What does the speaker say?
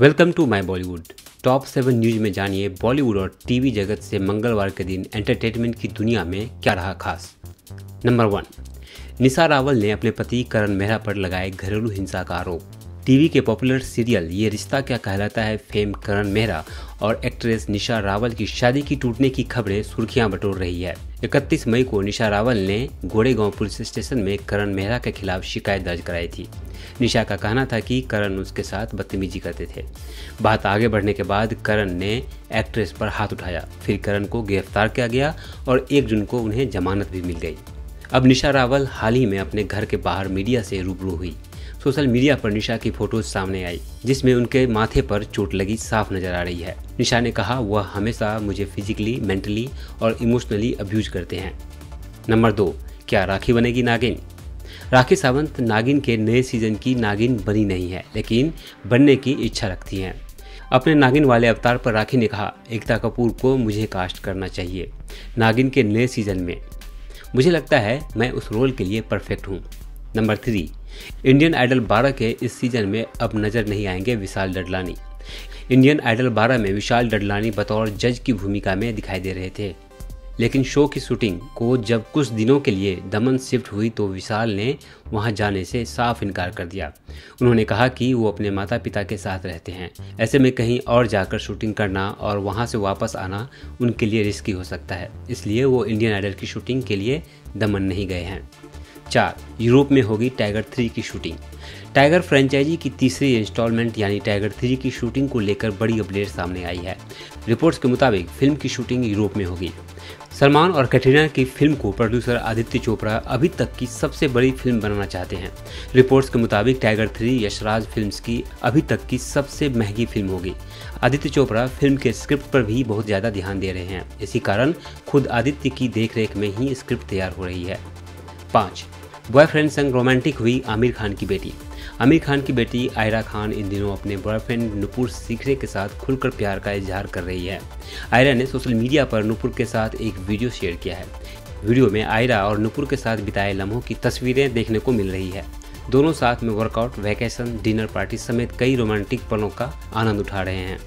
Welcome to my Bollywood top seven news में जानिए बॉलीवुड और टीवी जगत से मंगलवार के दिन एंटरटेनमेंट की दुनिया में क्या रहा खास। नंबर वन निशा रावल ने अपने पति करण मेहरा पर लगाए घरेलू हिंसा का आरोप। टीवी के पॉपुलर सीरियल, ये रिश्ता क्या कहलाता है? फेम करण मेहरा और एक्ट्रेस निशा रावल की शादी की टूटने की खबरें सुर्खियाँ बटोर रही है। 31 मई को निशा रावल ने गोड़ेगांव पुलिस स्टेशन में करण मेहरा के खिलाफ शिकायत दर्ज कराई थी। निशा का कहना था कि करण उसके साथ बदतमीजी करते थे। बात आगे बढ़ने के बाद करण ने एक्ट्रेस पर हाथ उठाया। फिर करण को गिरफ़्तार किया गया और एक जून को उन्हें जमानत भी मिल गई। अब निशा रावल हाल ही में अपने घर के बाहर मीडिया से रूबरू हुई। सोशल मीडिया पर निशा की फ़ोटोज़ सामने आई, जिसमें उनके माथे पर चोट लगी, साफ़ नज़र आ रही है। निशा ने कहा, वह हमेशा मुझे फिजिकली मेंटली और इमोशनली अब्यूज करते हैं। नंबर दो, क्या राखी बनेगी नागिन? राखी सावंत नागिन के नए सीज़न की नागिन बनी नहीं है, लेकिन बनने की इच्छा रखती हैं। अपने नागिन वाले अवतार पर राखी ने कहा, एकता कपूर को मुझे कास्ट करना चाहिए, नागिन के नए सीज़न में। मुझे लगता है, मैं उस रोल के लिए परफेक्ट हूँ। नंबर थ्री, इंडियन आइडल 12 के इस सीज़न में अब नज़र नहीं आएँगे विशाल डडलानी इंडियन आइडल 12 में विशाल डडलानी बतौर जज की भूमिका में दिखाई दे रहे थे। लेकिन शो की शूटिंग को जब कुछ दिनों के लिए दमन शिफ्ट हुई तो विशाल ने वहाँ जाने से साफ़ इनकार कर दिया। उन्होंने कहा कि वो अपने माता पिता के साथ रहते हैं। ऐसे में कहीं और जाकर शूटिंग करना और वहाँ से वापस आना उनके लिए रिस्की हो सकता है। इसलिए वो इंडियन आइडल की शूटिंग के लिए दमन नहीं गए हैं। चार, यूरोप में होगी टाइगर थ्री की शूटिंग टाइगर फ्रेंचाइजी की तीसरी इंस्टॉलमेंट यानी टाइगर थ्री की शूटिंग को लेकर बड़ी अपडेट सामने आई है। रिपोर्ट्स के मुताबिक फ़िल्म की शूटिंग यूरोप में होगी। सलमान और कटरीना की फ़िल्म को प्रोड्यूसर आदित्य चोपड़ा अभी तक की सबसे बड़ी फ़िल्म बनाना चाहते हैं। रिपोर्ट्स के मुताबिक टाइगर थ्री यशराज फिल्म्स की अभी तक की सबसे महँगी फ़िल्म होगी। आदित्य चोपड़ा फ़िल्म के स्क्रिप्ट पर भी बहुत ज़्यादा ध्यान दे रहे हैं। इसी कारण खुद आदित्य की देखरेख में ही स्क्रिप्ट तैयार हो रही है। पाँच बॉयफ्रेंड संग रोमांटिक हुई आमिर खान की बेटी। आमिर खान की बेटी आयरा खान इन दिनों अपने बॉयफ्रेंड नुपुर सीखरे के साथ खुलकर प्यार का इजहार कर रही है। आयरा ने सोशल मीडिया पर नुपुर के साथ एक वीडियो शेयर किया है। वीडियो में आयरा और नुपुर के साथ बिताए लम्हों की तस्वीरें देखने को मिल रही है। दोनों साथ में वर्कआउट वैकेशन डिनर पार्टी समेत कई रोमांटिक पलों का आनंद उठा रहे हैं।